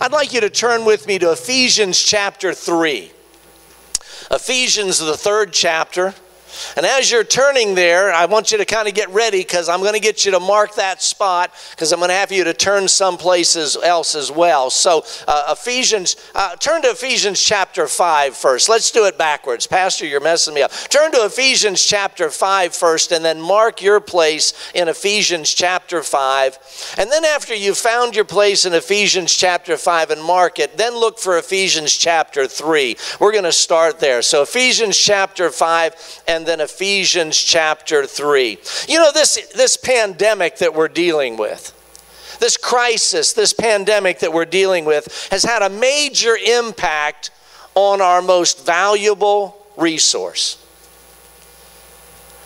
I'd like you to turn with me to Ephesians chapter 3. Ephesians, the third chapter. And as you're turning there, I want you to kind of get ready because I'm going to get you to mark that spot because I'm going to have you to turn someplace else as well. So, uh, Ephesians, uh, turn to Ephesians chapter 5 first. Let's do it backwards. Pastor, you're messing me up. Turn to Ephesians chapter 5 first and then mark your place in Ephesians chapter 5. And then, after you've found your place in Ephesians chapter 5 and mark it, then look for Ephesians chapter 3. We're going to start there. So, Ephesians chapter 5 and then then Ephesians chapter 3. You know, this, this pandemic that we're dealing with, this crisis, this pandemic that we're dealing with, has had a major impact on our most valuable resource.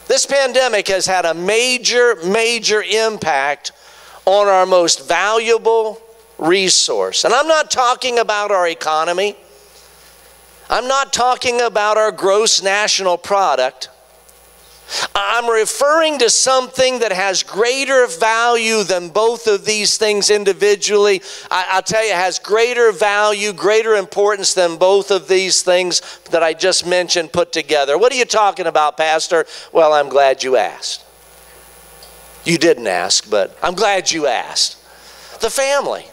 This pandemic has had a major, major impact on our most valuable resource. And I'm not talking about our economy. I'm not talking about our gross national product. I'm referring to something that has greater value than both of these things individually. I, will tell you, it has greater value, greater importance than both of these things that I just mentioned put together. What are you talking about, Pastor? Well, I'm glad you asked. You didn't ask, but I'm glad you asked. The family.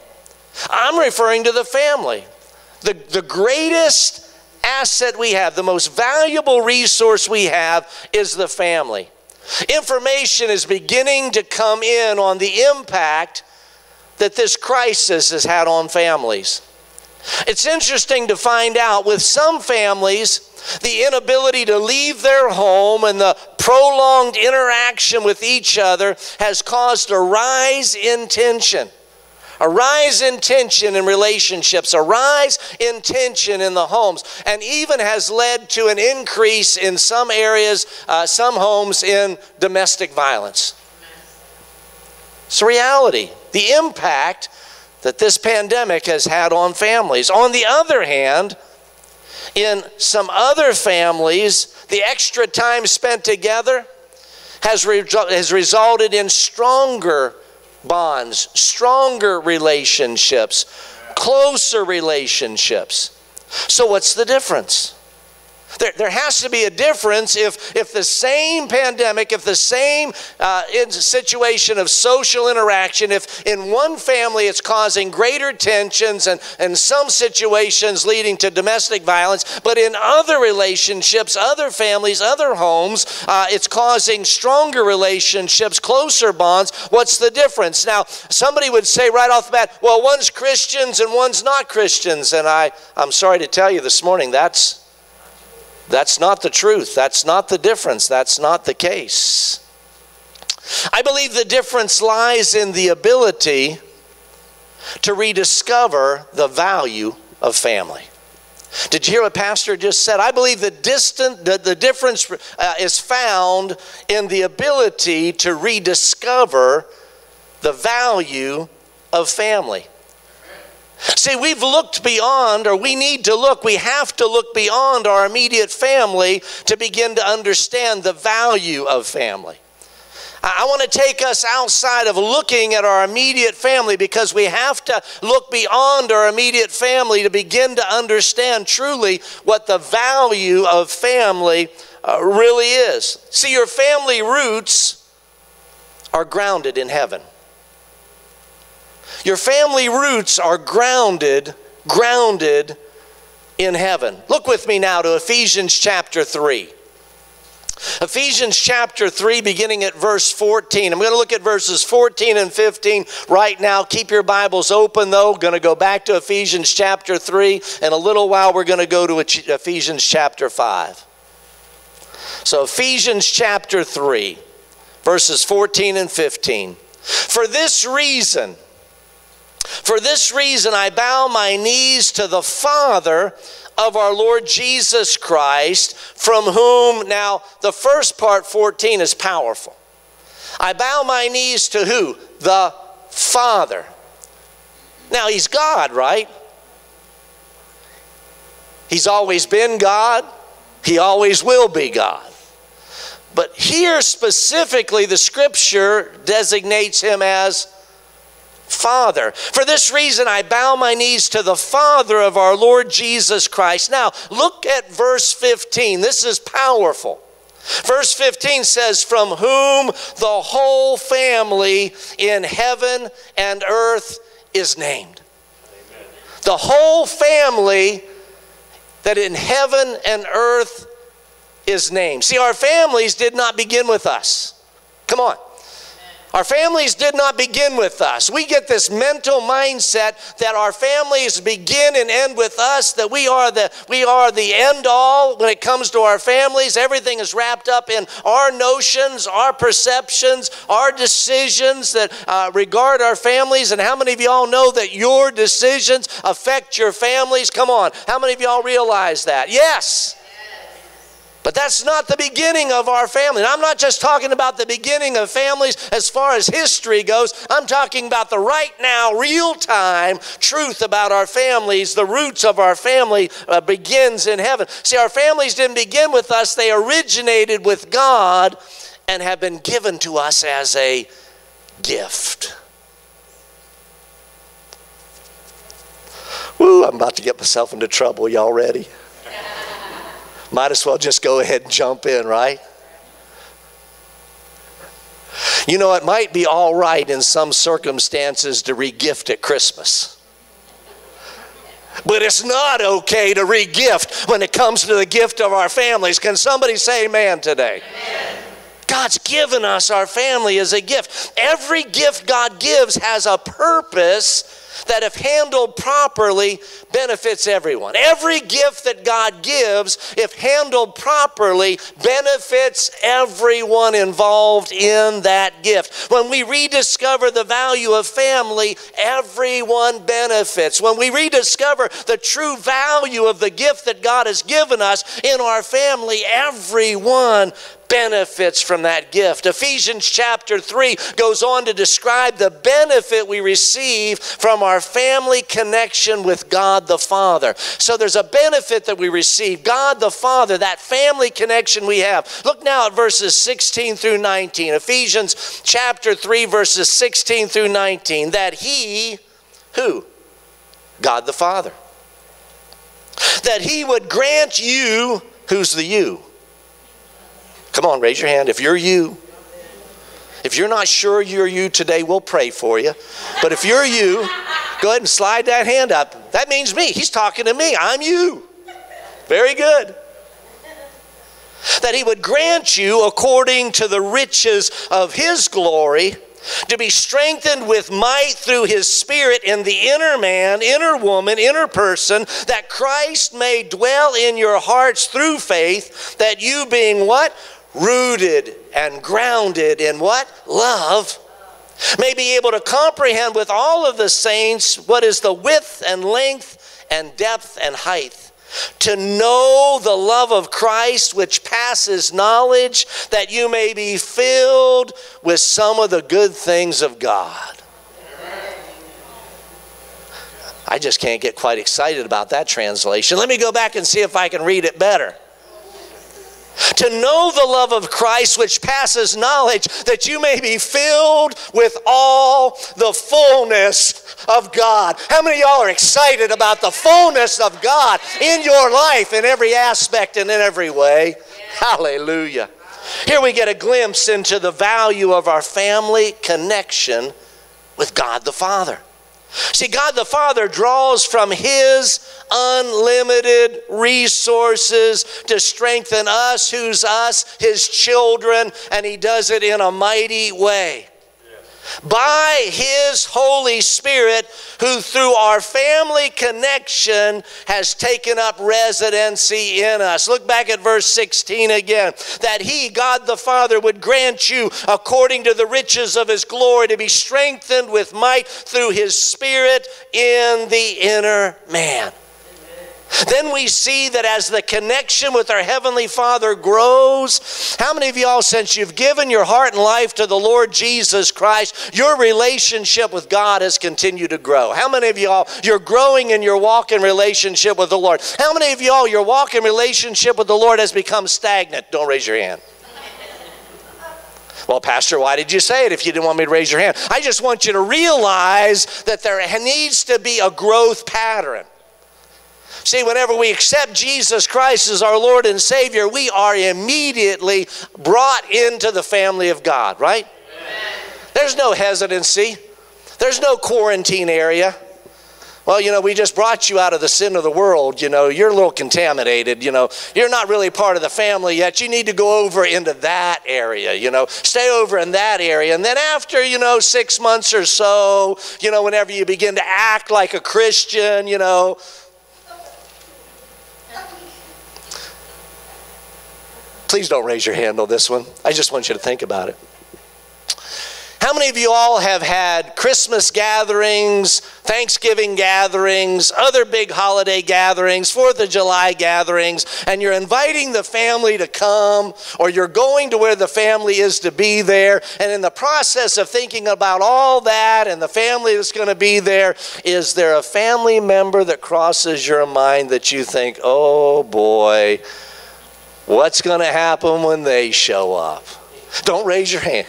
I'm referring to the family. The, the greatest asset we have, the most valuable resource we have is the family. Information is beginning to come in on the impact that this crisis has had on families. It's interesting to find out with some families, the inability to leave their home and the prolonged interaction with each other has caused a rise in tension a rise in tension in relationships, a rise in tension in the homes, and even has led to an increase in some areas, uh, some homes, in domestic violence. It's reality. The impact that this pandemic has had on families. On the other hand, in some other families, the extra time spent together has, re- has resulted in stronger bonds, stronger relationships, closer relationships. So, what's the difference? There, there has to be a difference if, if the same pandemic, if the same uh, situation of social interaction, if in one family it's causing greater tensions and, and some situations leading to domestic violence, but in other relationships, other families, other homes, uh, it's causing stronger relationships, closer bonds. What's the difference? Now, somebody would say right off the bat, well, one's Christians and one's not Christians. And I, I'm sorry to tell you this morning, that's that's not the truth. That's not the difference. That's not the case. I believe the difference lies in the ability to rediscover the value of family. Did you hear what Pastor just said? I believe the distant the, the difference uh, is found in the ability to rediscover the value of family. See, we've looked beyond, or we need to look, we have to look beyond our immediate family to begin to understand the value of family. I want to take us outside of looking at our immediate family because we have to look beyond our immediate family to begin to understand truly what the value of family uh, really is. See, your family roots are grounded in heaven. Your family roots are grounded, grounded in heaven. Look with me now to Ephesians chapter 3. Ephesians chapter 3, beginning at verse 14. I'm going to look at verses 14 and 15 right now. Keep your Bibles open, though. Going to go back to Ephesians chapter 3. In a little while, we're going to go to Ephesians chapter 5. So, Ephesians chapter 3, verses 14 and 15. For this reason, for this reason, I bow my knees to the Father of our Lord Jesus Christ, from whom, now, the first part, 14, is powerful. I bow my knees to who? The Father. Now, He's God, right? He's always been God, He always will be God. But here specifically, the scripture designates Him as Father. For this reason, I bow my knees to the Father of our Lord Jesus Christ. Now, look at verse 15. This is powerful. Verse 15 says, From whom the whole family in heaven and earth is named. Amen. The whole family that in heaven and earth is named. See, our families did not begin with us. Come on. Our families did not begin with us. We get this mental mindset that our families begin and end with us, that we are the, we are the end all when it comes to our families. Everything is wrapped up in our notions, our perceptions, our decisions that uh, regard our families. And how many of y'all know that your decisions affect your families? Come on. How many of y'all realize that? Yes. But that's not the beginning of our family. And I'm not just talking about the beginning of families as far as history goes. I'm talking about the right now, real time truth about our families. The roots of our family uh, begins in heaven. See, our families didn't begin with us, they originated with God and have been given to us as a gift. Woo, I'm about to get myself into trouble. Y'all ready? Might as well just go ahead and jump in, right? You know, it might be all right in some circumstances to regift at Christmas. But it's not okay to regift when it comes to the gift of our families. Can somebody say amen today? Amen. God's given us our family as a gift. Every gift God gives has a purpose that, if handled properly, benefits everyone. Every gift that God gives, if handled properly, benefits everyone involved in that gift. When we rediscover the value of family, everyone benefits. When we rediscover the true value of the gift that God has given us in our family, everyone benefits from that gift. Ephesians chapter 3 goes on to describe the benefit we receive from our family connection with God the Father. So there's a benefit that we receive. God the Father, that family connection we have. Look now at verses 16 through 19. Ephesians chapter 3, verses 16 through 19. That He, who? God the Father. That He would grant you, who's the you? Come on, raise your hand. If you're you, if you're not sure you're you today, we'll pray for you. But if you're you, go ahead and slide that hand up. That means me. He's talking to me. I'm you. Very good. That he would grant you according to the riches of his glory to be strengthened with might through his spirit in the inner man, inner woman, inner person, that Christ may dwell in your hearts through faith, that you being what? Rooted and grounded in what? Love, may be able to comprehend with all of the saints what is the width and length and depth and height. To know the love of Christ which passes knowledge, that you may be filled with some of the good things of God. I just can't get quite excited about that translation. Let me go back and see if I can read it better to know the love of Christ which passes knowledge, that you may be filled with all the fullness of God. How many of y'all are excited about the fullness of God in your life in every aspect and in every way? Hallelujah. Here we get a glimpse into the value of our family connection with God the Father. See, God the Father draws from His unlimited resources to strengthen us, who's us, His children, and He does it in a mighty way by His Holy Spirit, who through our family connection has taken up residency in us. Look back at verse 16 again. That He, God the Father, would grant you, according to the riches of His glory, to be strengthened with might through His Spirit in the inner man. Then we see that as the connection with our Heavenly Father grows, how many of y'all, since you've given your heart and life to the Lord Jesus Christ, your relationship with God has continued to grow? How many of y'all, you're growing in your walk in relationship with the Lord? How many of y'all, your walk in relationship with the Lord has become stagnant? Don't raise your hand. Well, Pastor, why did you say it if you didn't want me to raise your hand? I just want you to realize that there needs to be a growth pattern. See, whenever we accept Jesus Christ as our Lord and Savior, we are immediately brought into the family of God, right? Amen. There's no hesitancy, there's no quarantine area. Well, you know, we just brought you out of the sin of the world. You know, you're a little contaminated. You know, you're not really part of the family yet. You need to go over into that area. You know, stay over in that area. And then after, you know, six months or so, you know, whenever you begin to act like a Christian, you know, please don't raise your hand on this one. I just want you to think about it. How many of you all have had Christmas gatherings, Thanksgiving gatherings, other big holiday gatherings, Fourth of July gatherings, and you're inviting the family to come, or you're going to where the family is to be there, and in the process of thinking about all that and the family that's going to be there, is there a family member that crosses your mind that you think, oh boy, what's going to happen when they show up? Don't raise your hand.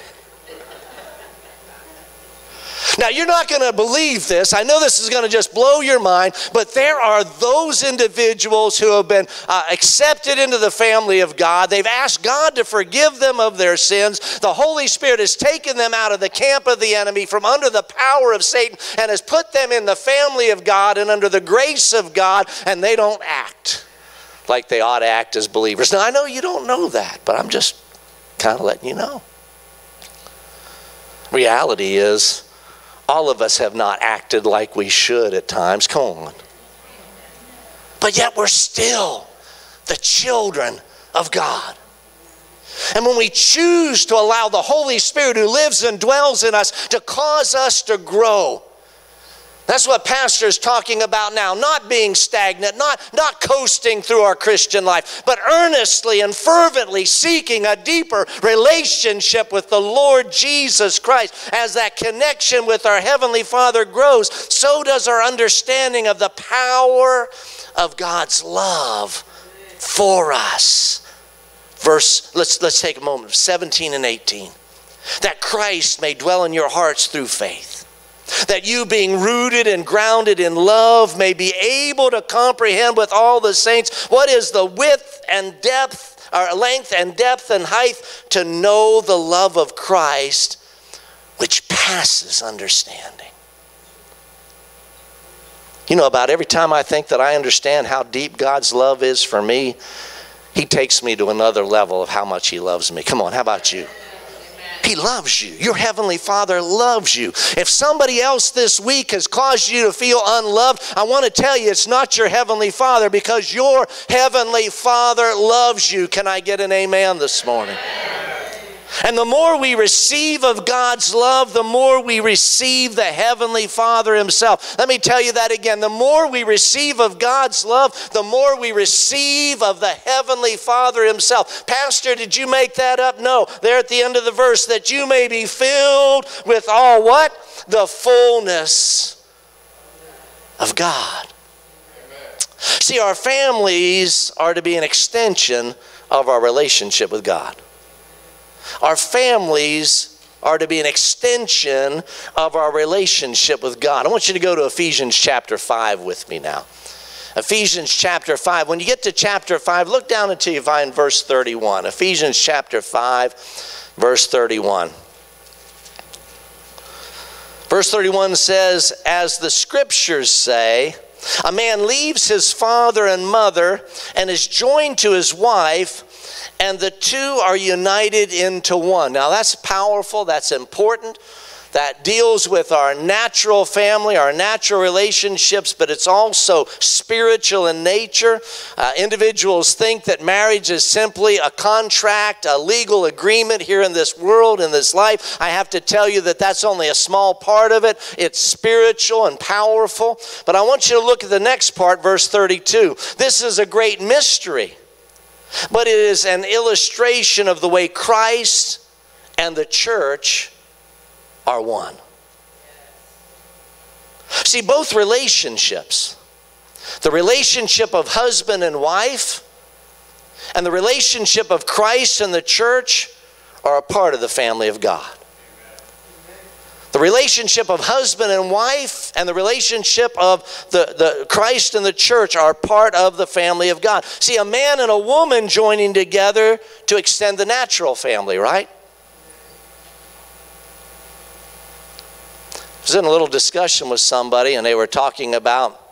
Now, you're not going to believe this. I know this is going to just blow your mind, but there are those individuals who have been uh, accepted into the family of God. They've asked God to forgive them of their sins. The Holy Spirit has taken them out of the camp of the enemy from under the power of Satan and has put them in the family of God and under the grace of God, and they don't act like they ought to act as believers. Now, I know you don't know that, but I'm just kind of letting you know. Reality is, all of us have not acted like we should at times. Come on. But yet we're still the children of God. And when we choose to allow the Holy Spirit who lives and dwells in us to cause us to grow, that's what pastor's talking about now. Not being stagnant, not, not coasting through our Christian life, but earnestly and fervently seeking a deeper relationship with the Lord Jesus Christ. As that connection with our Heavenly Father grows, so does our understanding of the power of God's love for us. Verse, let's, let's take a moment, 17 and 18. That Christ may dwell in your hearts through faith that you, being rooted and grounded in love, may be able to comprehend with all the saints what is the width and depth, or length and depth and height, to know the love of Christ, which passes understanding. You know, about every time I think that I understand how deep God's love is for me, He takes me to another level of how much He loves me. Come on, how about you? He loves you. Your Heavenly Father loves you. If somebody else this week has caused you to feel unloved, I want to tell you it's not your Heavenly Father because your Heavenly Father loves you. Can I get an amen this morning? And the more we receive of God's love, the more we receive the Heavenly Father Himself. Let me tell you that again. The more we receive of God's love, the more we receive of the Heavenly Father Himself. Pastor, did you make that up? No. There at the end of the verse, that you may be filled with all what? The fullness of God. See, our families are to be an extension of our relationship with God. Our families are to be an extension of our relationship with God. I want you to go to Ephesians chapter 5 with me now. Ephesians chapter 5. When you get to chapter 5, look down until you find verse 31. Ephesians chapter 5, verse 31. Verse 31 says, As the scriptures say, a man leaves his father and mother and is joined to his wife and the two are united into one. Now, that's powerful, that's important. That deals with our natural family, our natural relationships, but it's also spiritual in nature. Uh, individuals think that marriage is simply a contract, a legal agreement here in this world, in this life. I have to tell you that that's only a small part of it. It's spiritual and powerful. But I want you to look at the next part, verse 32. This is a great mystery but it is an illustration of the way Christ and the church are one. See, both relationships, the relationship of husband and wife, and the relationship of Christ and the church, are a part of the family of God. The relationship of husband and wife and the relationship of the, the Christ and the church are part of the family of God. See, a man and a woman joining together to extend the natural family, right? I was in a little discussion with somebody and they were talking about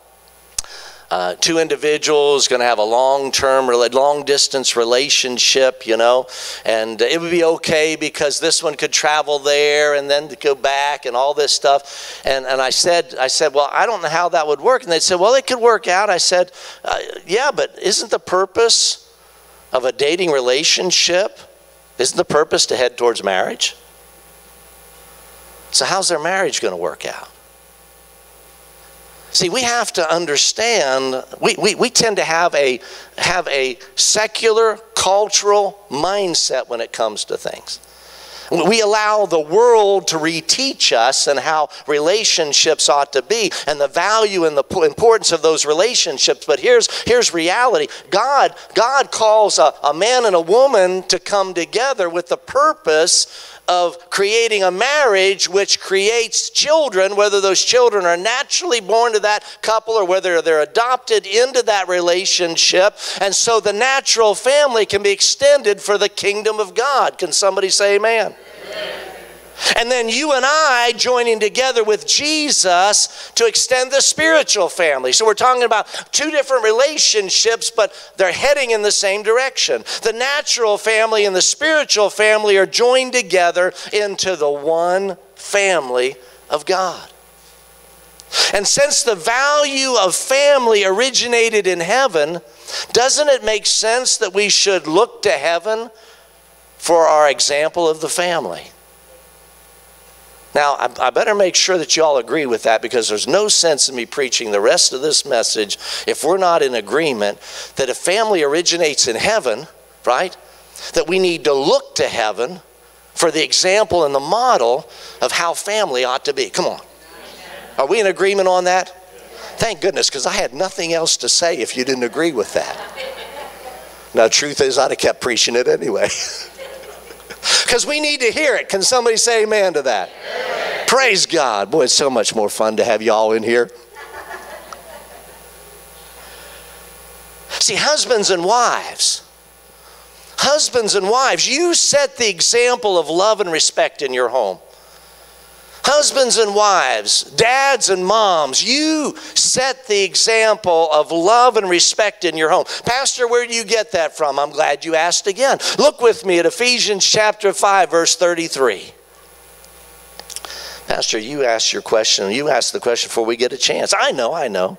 uh, two individuals going to have a long-term, long-distance relationship, you know, and it would be okay because this one could travel there and then go back and all this stuff. And, and I said, I said, well, I don't know how that would work. And they said, well, it could work out. I said, uh, yeah, but isn't the purpose of a dating relationship, isn't the purpose to head towards marriage? So how's their marriage going to work out? See, we have to understand, we, we, we tend to have a, have a secular, cultural mindset when it comes to things. We allow the world to reteach us and how relationships ought to be and the value and the importance of those relationships. But here's, here's reality God, God calls a, a man and a woman to come together with the purpose of creating a marriage which creates children, whether those children are naturally born to that couple or whether they're adopted into that relationship. And so the natural family can be extended for the kingdom of God. Can somebody say amen? amen. And then you and I joining together with Jesus to extend the spiritual family. So we're talking about two different relationships, but they're heading in the same direction. The natural family and the spiritual family are joined together into the one family of God. And since the value of family originated in heaven, doesn't it make sense that we should look to heaven for our example of the family? Now, I, I, better make sure that you all agree with that because there's no sense in me preaching the rest of this message if we're not in agreement that a family originates in heaven, right, that we need to look to heaven for the example and the model of how family ought to be. Come on. Are we in agreement on that? Thank goodness, because I had nothing else to say if you didn't agree with that. Now, truth is, I'd have kept preaching it anyway. Because we need to hear it. Can somebody say amen to that? Amen. Praise God. Boy, it's so much more fun to have y'all in here. See, husbands and wives, husbands and wives, you set the example of love and respect in your home. Husbands and wives, dads and moms, you set the example of love and respect in your home. Pastor, where do you get that from? I'm glad you asked again. Look with me at Ephesians chapter 5, verse 33. Pastor, you asked your question. You asked the question before we get a chance. I know, I know.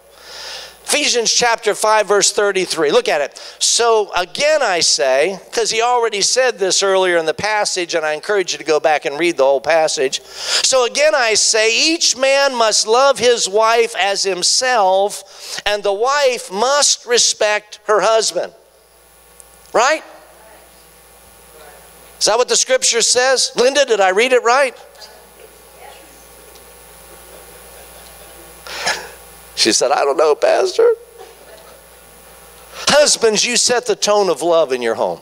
Ephesians chapter 5, verse 33. Look at it. So again, I say, because he already said this earlier in the passage, and I encourage you to go back and read the whole passage. So again, I say, each man must love his wife as himself, and the wife must respect her husband. Right? Is that what the scripture says? Linda, did I read it right? She said, I don't know, Pastor. Husbands, you set the tone of love in your home.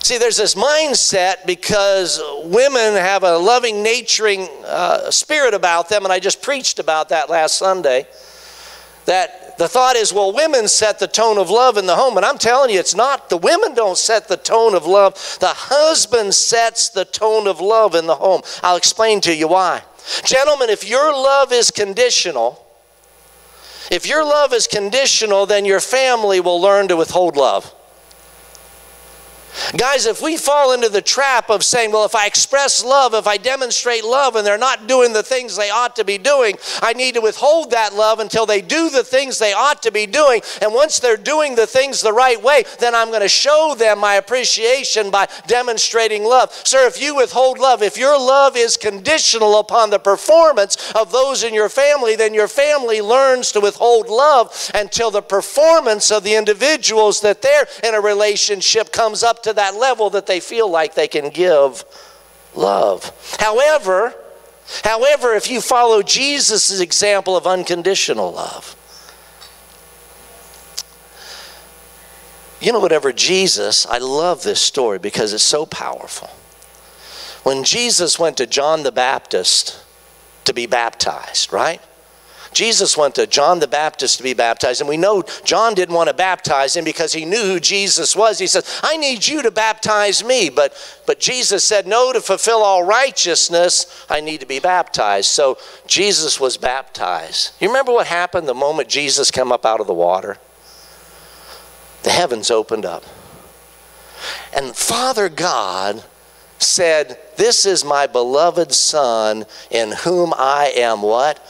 See, there's this mindset because women have a loving, naturing uh, spirit about them, and I just preached about that last Sunday. That the thought is, well, women set the tone of love in the home, and I'm telling you, it's not. The women don't set the tone of love, the husband sets the tone of love in the home. I'll explain to you why. Gentlemen, if your love is conditional, if your love is conditional, then your family will learn to withhold love. Guys, if we fall into the trap of saying, well, if I express love, if I demonstrate love and they're not doing the things they ought to be doing, I need to withhold that love until they do the things they ought to be doing. And once they're doing the things the right way, then I'm going to show them my appreciation by demonstrating love. Sir, if you withhold love, if your love is conditional upon the performance of those in your family, then your family learns to withhold love until the performance of the individuals that they're in a relationship comes to that level that they feel like they can give love. However, however, if you follow Jesus' example of unconditional love, You know, whatever Jesus, I love this story because it's so powerful. When Jesus went to John the Baptist to be baptized, right? Jesus went to John the Baptist to be baptized, and we know John didn't want to baptize him because he knew who Jesus was. He said, I need you to baptize me. But, but Jesus said, No, to fulfill all righteousness, I need to be baptized. So Jesus was baptized. You remember what happened the moment Jesus came up out of the water? The heavens opened up. And Father God said, This is my beloved Son in whom I am what?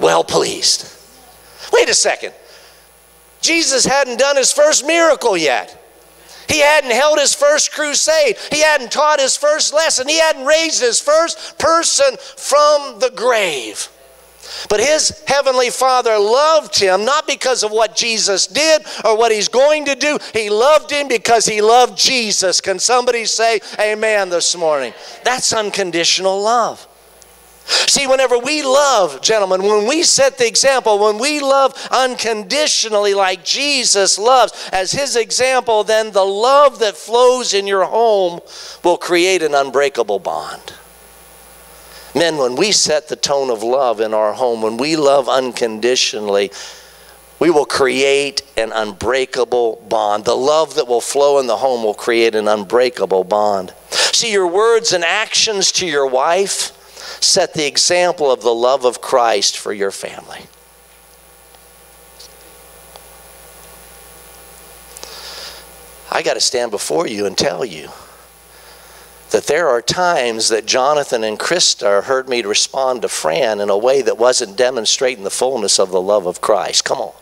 Well pleased. Wait a second. Jesus hadn't done his first miracle yet. He hadn't held his first crusade. He hadn't taught his first lesson. He hadn't raised his first person from the grave. But his heavenly Father loved him not because of what Jesus did or what he's going to do. He loved him because he loved Jesus. Can somebody say amen this morning? That's unconditional love. See, whenever we love, gentlemen, when we set the example, when we love unconditionally like Jesus loves as his example, then the love that flows in your home will create an unbreakable bond. Men, when we set the tone of love in our home, when we love unconditionally, we will create an unbreakable bond. The love that will flow in the home will create an unbreakable bond. See, your words and actions to your wife set the example of the love of Christ for your family. I got to stand before you and tell you that there are times that Jonathan and Krista heard me respond to Fran in a way that wasn't demonstrating the fullness of the love of Christ. Come on.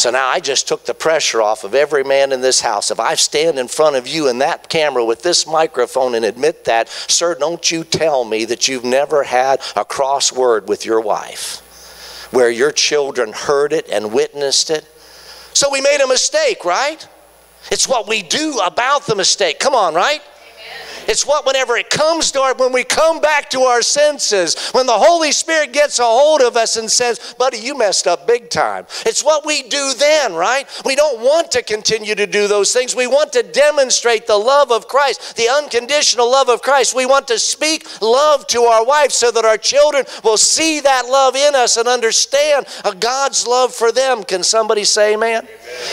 So now I just took the pressure off of every man in this house. If I stand in front of you in that camera with this microphone and admit that, sir, don't you tell me that you've never had a cross word with your wife where your children heard it and witnessed it. So we made a mistake, right? It's what we do about the mistake. Come on, right? It's what whenever it comes to our, when we come back to our senses, when the Holy Spirit gets a hold of us and says, buddy, you messed up big time. It's what we do then, right? We don't want to continue to do those things. We want to demonstrate the love of Christ, the unconditional love of Christ. We want to speak love to our wives so that our children will see that love in us and understand uh, God's love for them. Can somebody say amen? amen?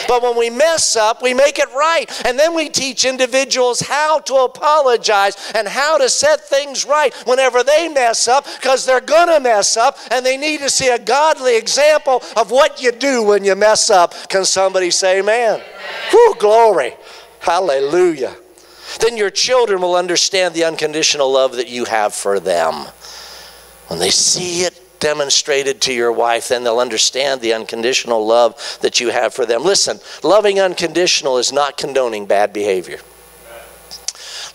But when we mess up, we make it right. And then we teach individuals how to apologize apologize and how to set things right whenever they mess up because they're going to mess up and they need to see a godly example of what you do when you mess up. Can somebody say amen? Whew, glory. Hallelujah. Then your children will understand the unconditional love that you have for them. When they see it demonstrated to your wife, then they'll understand the unconditional love that you have for them. Listen, loving unconditional is not condoning bad behavior.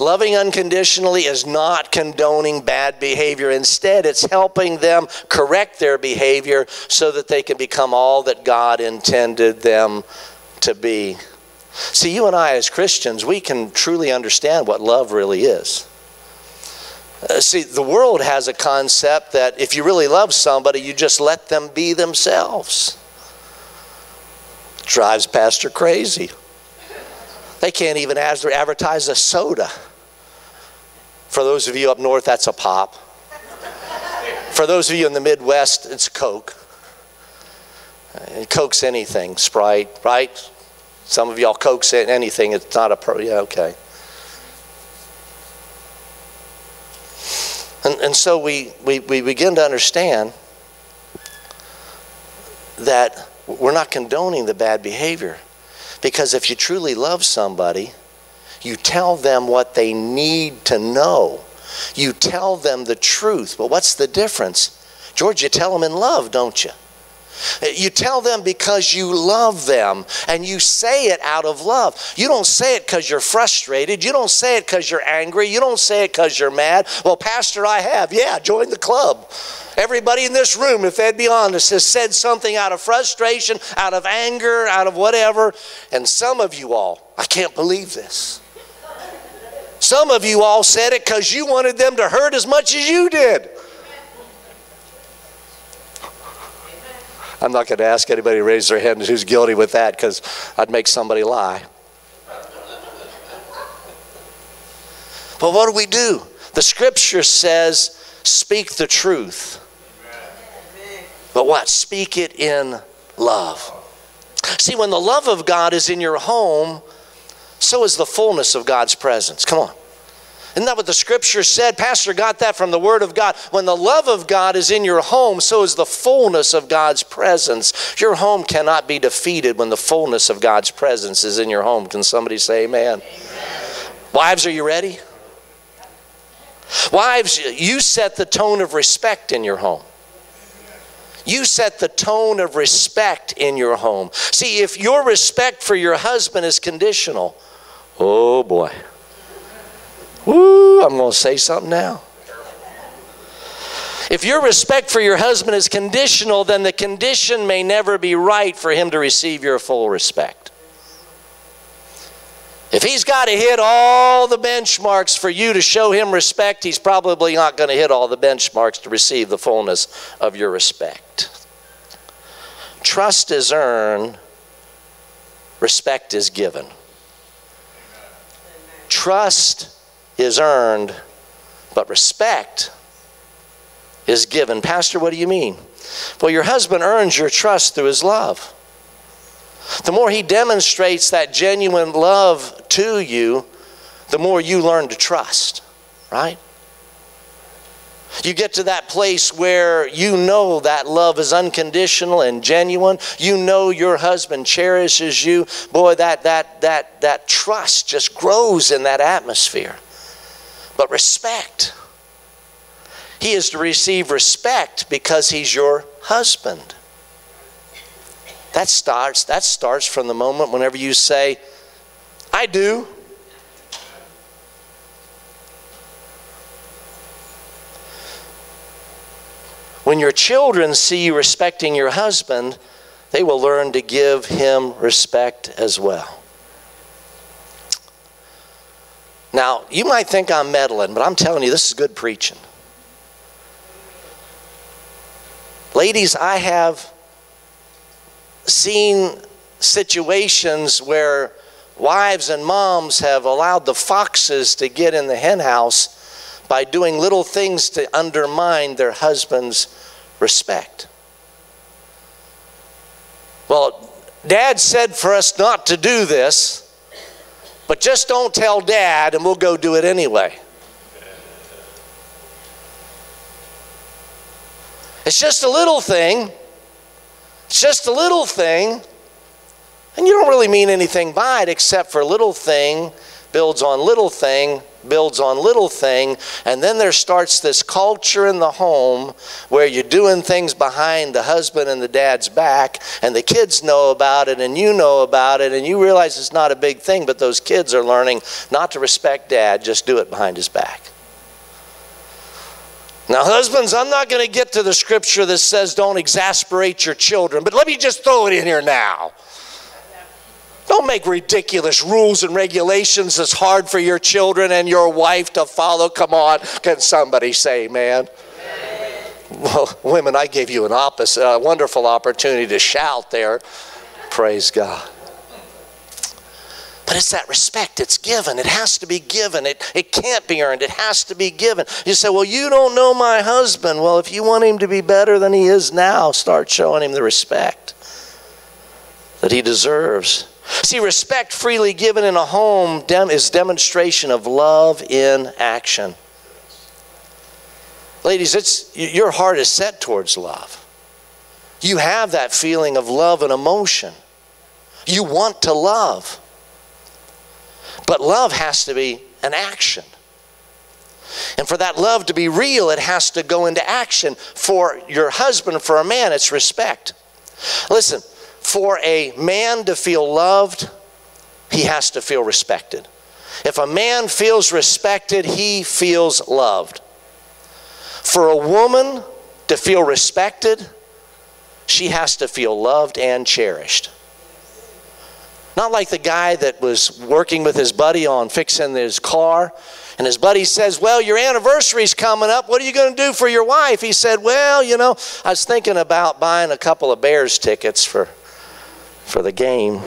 Loving unconditionally is not condoning bad behavior. Instead, it's helping them correct their behavior so that they can become all that God intended them to be. See, you and I, as Christians, we can truly understand what love really is. Uh, see, the world has a concept that if you really love somebody, you just let them be themselves. Drives Pastor crazy. They can't even advertise a soda. For those of you up north, that's a pop. For those of you in the Midwest, it's Coke. Coke's anything, Sprite, right? Some of y'all Coke's anything. It's not a pro. Yeah, okay. And, and so we, we, we begin to understand that we're not condoning the bad behavior. Because if you truly love somebody, you tell them what they need to know. You tell them the truth. But what's the difference? George, you tell them in love, don't you? You tell them because you love them and you say it out of love. You don't say it because you're frustrated. You don't say it because you're angry. You don't say it because you're mad. Well, Pastor, I have. Yeah, join the club. Everybody in this room, if they'd be honest, has said something out of frustration, out of anger, out of whatever. And some of you all, I can't believe this. Some of you all said it because you wanted them to hurt as much as you did. I'm not going to ask anybody to raise their hand who's guilty with that because I'd make somebody lie. But what do we do? The scripture says, speak the truth. But what? Speak it in love. See, when the love of God is in your home, so is the fullness of God's presence. Come on. Isn't that what the scripture said? Pastor got that from the Word of God. When the love of God is in your home, so is the fullness of God's presence. Your home cannot be defeated when the fullness of God's presence is in your home. Can somebody say amen? amen. Wives, are you ready? Wives, you set the tone of respect in your home. You set the tone of respect in your home. See, if your respect for your husband is conditional, oh boy. Woo, I'm going to say something now. If your respect for your husband is conditional, then the condition may never be right for him to receive your full respect. If he's got to hit all the benchmarks for you to show him respect, he's probably not going to hit all the benchmarks to receive the fullness of your respect. Trust is earned, respect is given. Trust is earned, but respect is given. Pastor, what do you mean? Well, your husband earns your trust through his love. The more he demonstrates that genuine love to you, the more you learn to trust, right? You get to that place where you know that love is unconditional and genuine. You know your husband cherishes you. Boy, that that that that trust just grows in that atmosphere. But respect. He is to receive respect because he's your husband. That starts, that starts from the moment whenever you say, I do. When your children see you respecting your husband, they will learn to give him respect as well. Now, you might think I'm meddling, but I'm telling you, this is good preaching. Ladies, I have seen situations where wives and moms have allowed the foxes to get in the henhouse by doing little things to undermine their husband's respect. Well, Dad said for us not to do this, but just don't tell Dad and we'll go do it anyway. It's just a little thing. It's just a little thing. And you don't really mean anything by it except for little thing builds on little thing builds on little thing and then there starts this culture in the home where you're doing things behind the husband and the dad's back and the kids know about it and you know about it and you realize it's not a big thing but those kids are learning not to respect dad just do it behind his back now, husbands, I'm not going to get to the scripture that says don't exasperate your children, but let me just throw it in here now. Don't make ridiculous rules and regulations that's hard for your children and your wife to follow. Come on, can somebody say, man? Well, women, I gave you an opposite, a wonderful opportunity to shout there. Praise God. But it's that respect, it's given. It has to be given. It, it can't be earned. It has to be given. You say, Well, you don't know my husband. Well, if you want him to be better than he is now, start showing him the respect that he deserves. See, respect freely given in a home is demonstration of love in action. Ladies, it's, your heart is set towards love. You have that feeling of love and emotion. You want to love. But love has to be an action. And for that love to be real, it has to go into action. For your husband, for a man, it's respect. Listen, for a man to feel loved, he has to feel respected. If a man feels respected, he feels loved. For a woman to feel respected, she has to feel loved and cherished. Not like the guy that was working with his buddy on fixing his car. And his buddy says, Well, your anniversary's coming up. What are you going to do for your wife? He said, Well, you know, I was thinking about buying a couple of Bears tickets for, for the game.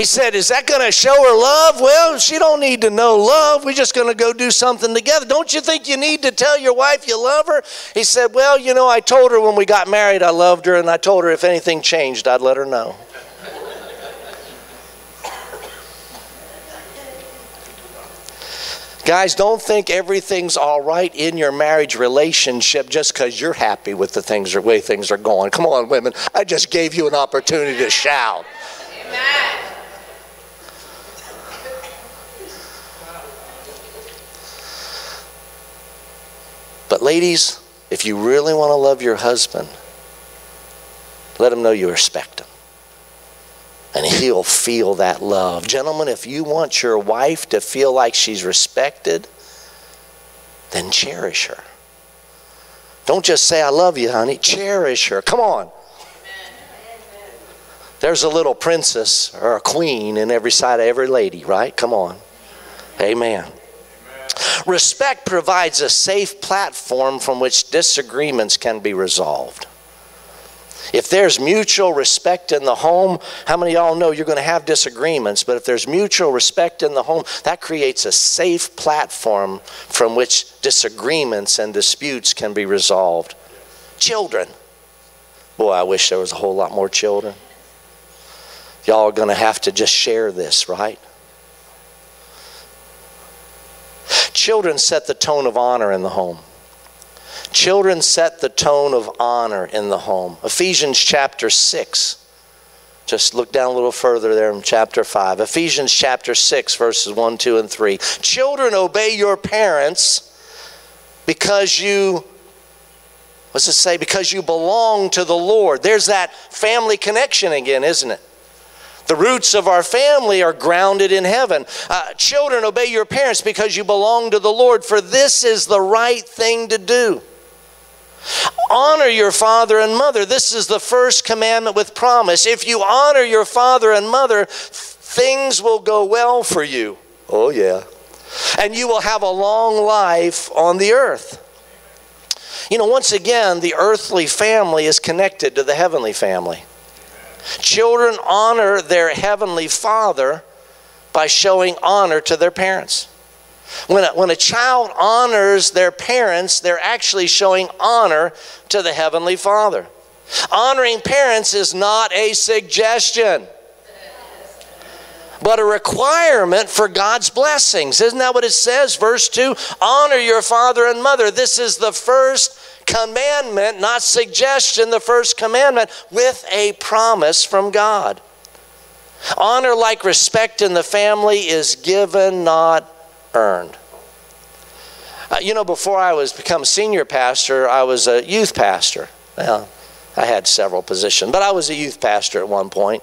He said, Is that going to show her love? Well, she don't need to know love. We're just going to go do something together. Don't you think you need to tell your wife you love her? He said, Well, you know, I told her when we got married I loved her, and I told her if anything changed, I'd let her know. Guys, don't think everything's all right in your marriage relationship just because you're happy with the things or way things are going. Come on, women. I just gave you an opportunity to shout. Amen. But, ladies, if you really want to love your husband, let him know you respect him. And he'll feel that love. Gentlemen, if you want your wife to feel like she's respected, then cherish her. Don't just say, I love you, honey. Cherish her. Come on. There's a little princess or a queen in every side of every lady, right? Come on. Amen. Respect provides a safe platform from which disagreements can be resolved. If there's mutual respect in the home, how many y'all know you're going to have disagreements? But if there's mutual respect in the home, that creates a safe platform from which disagreements and disputes can be resolved. Children. Boy, I wish there was a whole lot more children. Y'all are going to have to just share this, right? Children set the tone of honor in the home. Children set the tone of honor in the home. Ephesians chapter 6. Just look down a little further there in chapter 5. Ephesians chapter 6, verses 1, 2, and 3. Children, obey your parents because you, what's it say? Because you belong to the Lord. There's that family connection again, isn't it? The roots of our family are grounded in heaven. Uh, children, obey your parents because you belong to the Lord, for this is the right thing to do. Honor your father and mother. This is the first commandment with promise. If you honor your father and mother, things will go well for you. Oh, yeah. And you will have a long life on the earth. You know, once again, the earthly family is connected to the heavenly family. Children honor their heavenly father by showing honor to their parents. When a, when a child honors their parents, they're actually showing honor to the Heavenly Father. Honoring parents is not a suggestion, but a requirement for God's blessings. Isn't that what it says? Verse 2 Honor your father and mother. This is the first commandment, not suggestion, the first commandment with a promise from God. Honor like respect in the family is given, not earned. Uh, you know, before I was become senior pastor, I was a youth pastor. Well, I had several positions, but I was a youth pastor at one point.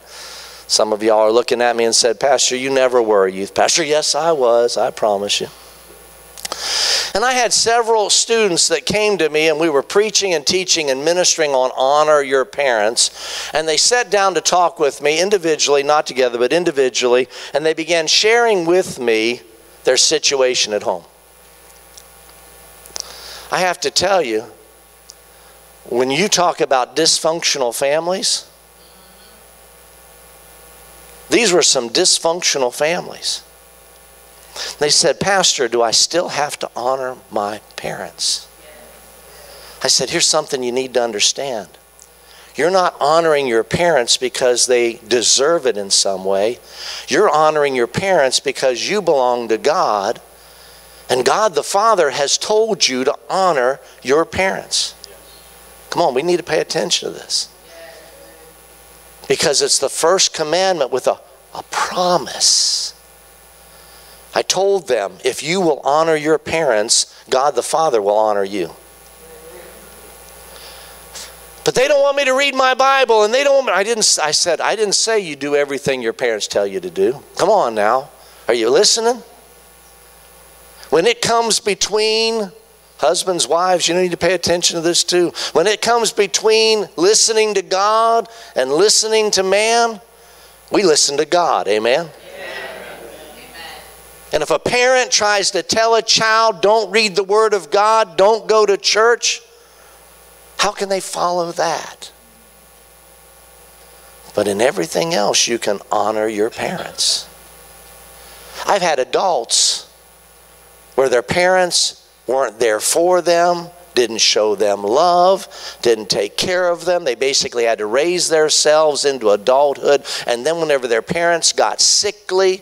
Some of y'all are looking at me and said, Pastor, you never were a youth pastor. Yes, I was, I promise you. And I had several students that came to me, and we were preaching and teaching and ministering on honor your parents. And they sat down to talk with me individually, not together, but individually, and they began sharing with me their situation at home. I have to tell you, when you talk about dysfunctional families, these were some dysfunctional families. They said, Pastor, do I still have to honor my parents? I said, Here's something you need to understand. You're not honoring your parents because they deserve it in some way. You're honoring your parents because you belong to God, and God the Father has told you to honor your parents. Come on, we need to pay attention to this. Because it's the first commandment with a, a promise. I told them, if you will honor your parents, God the Father will honor you. But they don't want me to read my Bible, and they don't. Want me, I didn't. I said I didn't say you do everything your parents tell you to do. Come on now, are you listening? When it comes between husbands, wives, you need to pay attention to this too. When it comes between listening to God and listening to man, we listen to God. Amen. Amen. And if a parent tries to tell a child, don't read the Word of God, don't go to church, how can they follow that? But in everything else, you can honor your parents. I've had adults where their parents weren't there for them, didn't show them love, didn't take care of them. They basically had to raise themselves into adulthood. And then, whenever their parents got sickly,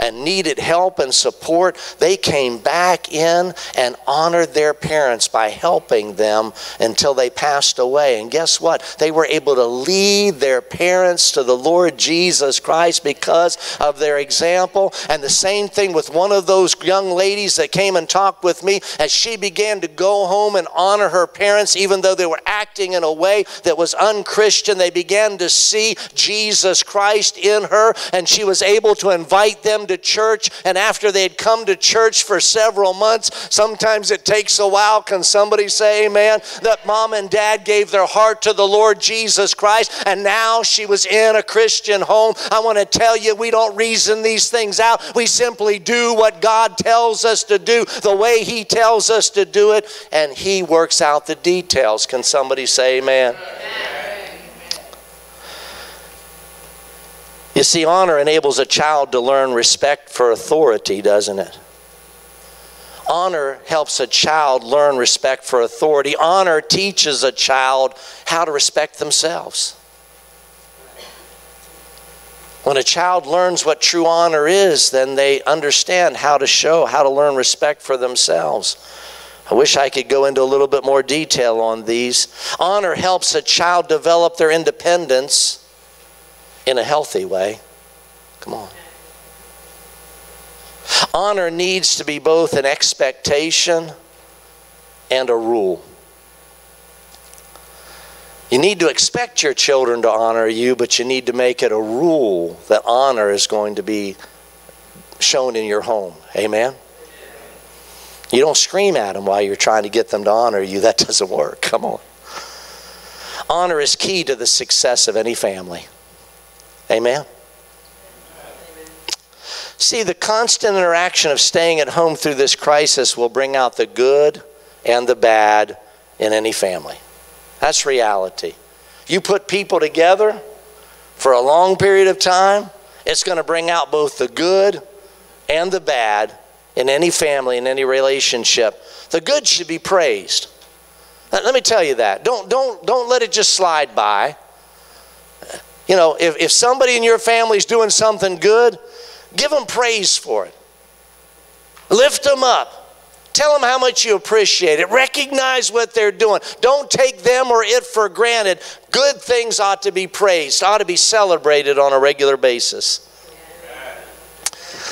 and needed help and support, they came back in and honored their parents by helping them until they passed away. And guess what? They were able to lead their parents to the Lord Jesus Christ because of their example. And the same thing with one of those young ladies that came and talked with me as she began to go home and honor her parents, even though they were acting in a way that was unchristian. They began to see Jesus Christ in her, and she was able to invite them to church, and after they'd come to church for several months, sometimes it takes a while. Can somebody say amen? That mom and dad gave their heart to the Lord Jesus Christ, and now she was in a Christian home. I want to tell you, we don't reason these things out. We simply do what God tells us to do, the way He tells us to do it, and He works out the details. Can somebody say amen? amen. You see, honor enables a child to learn respect for authority, doesn't it? Honor helps a child learn respect for authority. Honor teaches a child how to respect themselves. When a child learns what true honor is, then they understand how to show, how to learn respect for themselves. I wish I could go into a little bit more detail on these. Honor helps a child develop their independence in a healthy way. Come on. Honor needs to be both an expectation and a rule. You need to expect your children to honor you, but you need to make it a rule that honor is going to be shown in your home. Amen? You don't scream at them while you're trying to get them to honor you. That doesn't work. Come on. Honor is key to the success of any family. Amen. See, the constant interaction of staying at home through this crisis will bring out the good and the bad in any family. That's reality. You put people together for a long period of time, it's going to bring out both the good and the bad in any family, in any relationship. The good should be praised. Let me tell you that. Don't, don't, don't let it just slide by. You know, if, if somebody in your family is doing something good, give them praise for it. Lift them up. Tell them how much you appreciate it. Recognize what they're doing. Don't take them or it for granted. Good things ought to be praised, ought to be celebrated on a regular basis.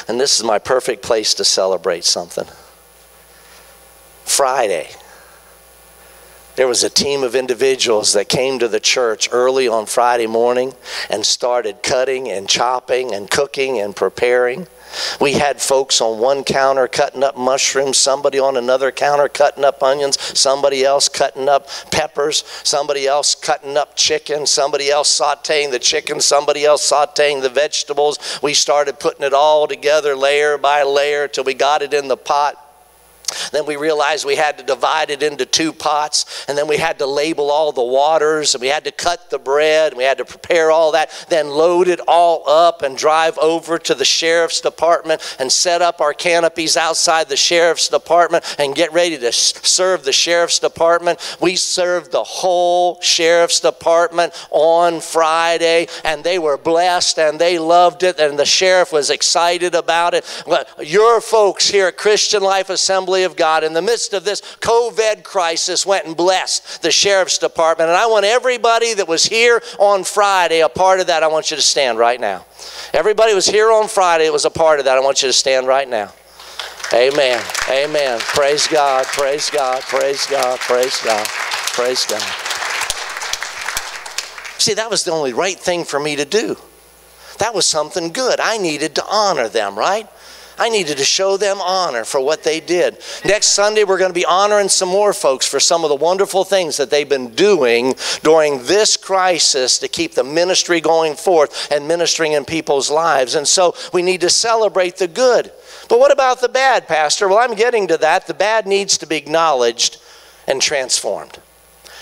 And this is my perfect place to celebrate something. Friday there was a team of individuals that came to the church early on Friday morning and started cutting and chopping and cooking and preparing. We had folks on one counter cutting up mushrooms, somebody on another counter cutting up onions, somebody else cutting up peppers, somebody else cutting up chicken, somebody else sauteing the chicken, somebody else sauteing the vegetables. We started putting it all together layer by layer till we got it in the pot. Then we realized we had to divide it into two pots, and then we had to label all the waters, and we had to cut the bread, and we had to prepare all that, then load it all up and drive over to the sheriff's department and set up our canopies outside the sheriff's department and get ready to serve the sheriff's department. We served the whole sheriff's department on Friday, and they were blessed and they loved it, and the sheriff was excited about it. But your folks here at Christian Life Assembly assembly of God in the midst of this COVID crisis went and blessed the sheriff's department. And I want everybody that was here on Friday a part of that. I want you to stand right now. Everybody was here on Friday, it was a part of that. I want you to stand right now. Amen. Amen. Praise God. Praise God. Praise God. Praise God. Praise God. See, that was the only right thing for me to do. That was something good. I needed to honor them, right? I needed to show them honor for what they did. Next Sunday, we're going to be honoring some more folks for some of the wonderful things that they've been doing during this crisis to keep the ministry going forth and ministering in people's lives. And so we need to celebrate the good. But what about the bad, Pastor? Well, I'm getting to that. The bad needs to be acknowledged and transformed.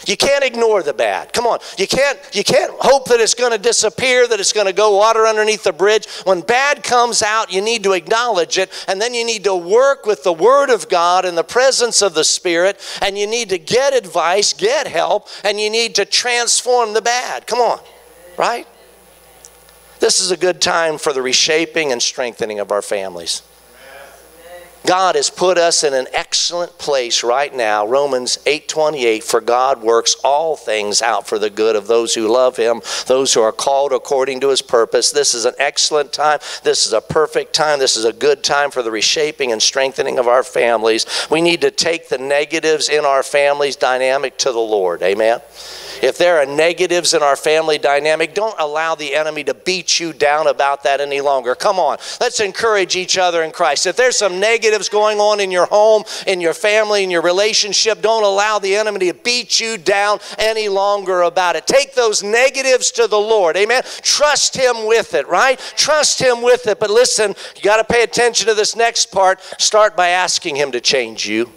You can't ignore the bad. Come on. You can't, you can't hope that it's going to disappear, that it's going to go water underneath the bridge. When bad comes out, you need to acknowledge it, and then you need to work with the Word of God in the presence of the Spirit, and you need to get advice, get help, and you need to transform the bad. Come on. Right? This is a good time for the reshaping and strengthening of our families. God has put us in an excellent place right now. Romans 8:28 for God works all things out for the good of those who love him, those who are called according to his purpose. This is an excellent time. This is a perfect time. This is a good time for the reshaping and strengthening of our families. We need to take the negatives in our families dynamic to the Lord. Amen. If there are negatives in our family dynamic, don't allow the enemy to beat you down about that any longer. Come on, let's encourage each other in Christ. If there's some negatives going on in your home, in your family, in your relationship, don't allow the enemy to beat you down any longer about it. Take those negatives to the Lord. Amen. Trust Him with it, right? Trust Him with it. But listen, you got to pay attention to this next part. Start by asking Him to change you.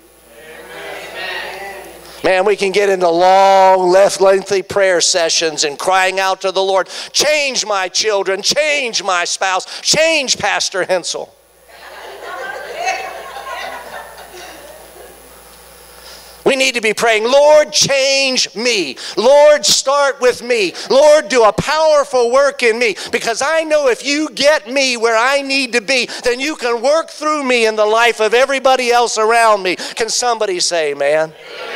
Man, we can get into long, lengthy prayer sessions and crying out to the Lord, change my children, change my spouse, change Pastor Hensel. We need to be praying, Lord, change me. Lord, start with me. Lord, do a powerful work in me. Because I know if you get me where I need to be, then you can work through me in the life of everybody else around me. Can somebody say, man? Amen.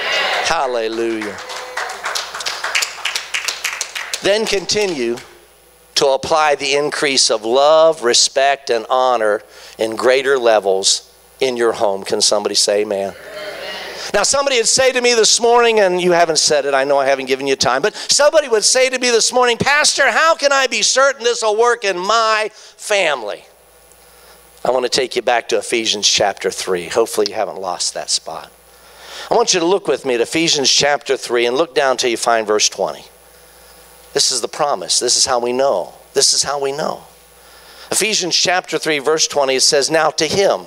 Hallelujah. Then continue to apply the increase of love, respect, and honor in greater levels in your home. Can somebody say, amen? Now, somebody would say to me this morning, and you haven't said it, I know I haven't given you time, but somebody would say to me this morning, Pastor, how can I be certain this will work in my family? I want to take you back to Ephesians chapter 3. Hopefully, you haven't lost that spot. I want you to look with me at Ephesians chapter 3 and look down till you find verse 20. This is the promise. This is how we know. This is how we know. Ephesians chapter 3, verse 20, it says, Now to him,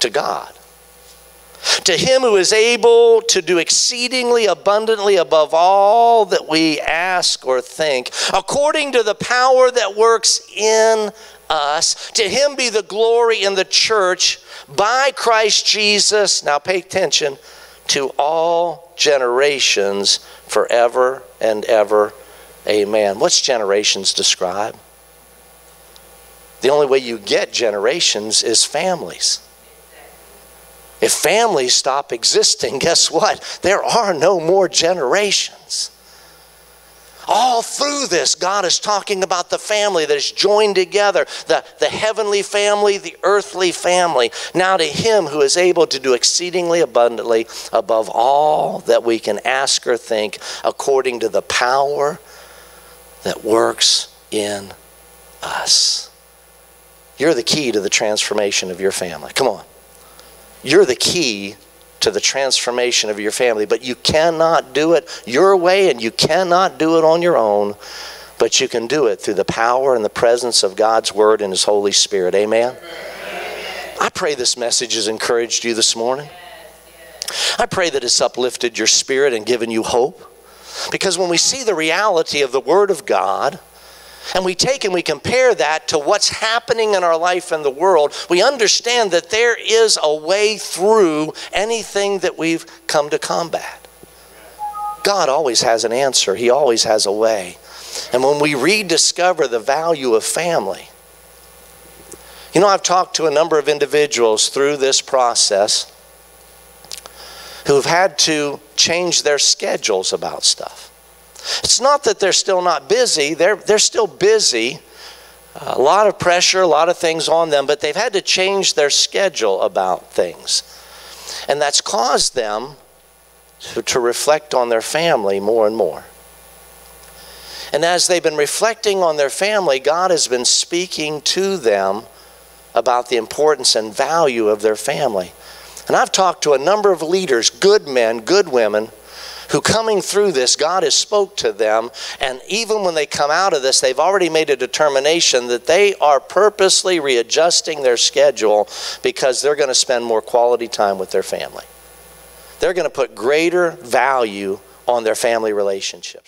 to God, to him who is able to do exceedingly abundantly above all that we ask or think, according to the power that works in us, to him be the glory in the church by Christ Jesus. Now pay attention to all generations forever and ever. Amen. What's generations describe? The only way you get generations is families. If families stop existing, guess what? There are no more generations. All through this, God is talking about the family that is joined together the, the heavenly family, the earthly family. Now, to Him who is able to do exceedingly abundantly above all that we can ask or think, according to the power that works in us. You're the key to the transformation of your family. Come on. You're the key to the transformation of your family, but you cannot do it your way and you cannot do it on your own, but you can do it through the power and the presence of God's Word and His Holy Spirit. Amen? I pray this message has encouraged you this morning. I pray that it's uplifted your spirit and given you hope. Because when we see the reality of the Word of God, and we take and we compare that to what's happening in our life and the world, we understand that there is a way through anything that we've come to combat. God always has an answer, He always has a way. And when we rediscover the value of family, you know, I've talked to a number of individuals through this process who've had to change their schedules about stuff. It's not that they're still not busy, they're, they're still busy. A lot of pressure, a lot of things on them, but they've had to change their schedule about things. And that's caused them to, to reflect on their family more and more. And as they've been reflecting on their family, God has been speaking to them about the importance and value of their family. And I've talked to a number of leaders, good men, good women, who coming through this god has spoke to them. And even when they come out of this they've already made a determination that they are purposely readjusting their schedule because they're going to spend more quality time with their family. They're going to put greater value on their family relationships